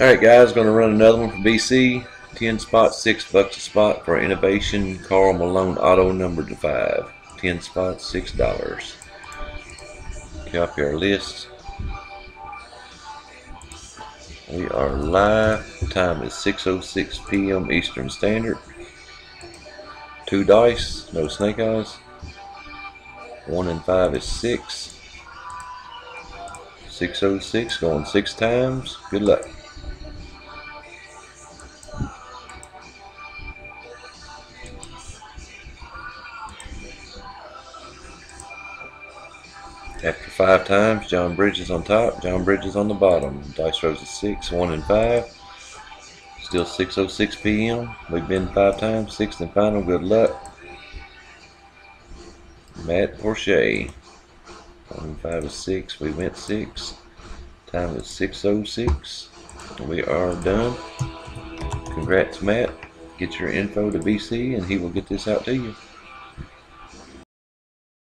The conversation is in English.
Alright guys, gonna run another one for BC. 10 spot, 6 bucks a spot for Innovation Karl Malone Auto number to 5. 10 spot, $6. Copy our list. We are live. Time is 6.06 p.m. Eastern Standard. Two dice, no snake eyes. One and five is six. 606 going six times. Good luck. After five times, John Bridges on top, John Bridges on the bottom. Dice rolls is six, one and five. Still 6.06 p.m. We've been five times, sixth and final. Good luck. Matt Porche. One and five is six. We went six. Time is 6.06. We are done. Congrats, Matt. Get your info to BC and he will get this out to you.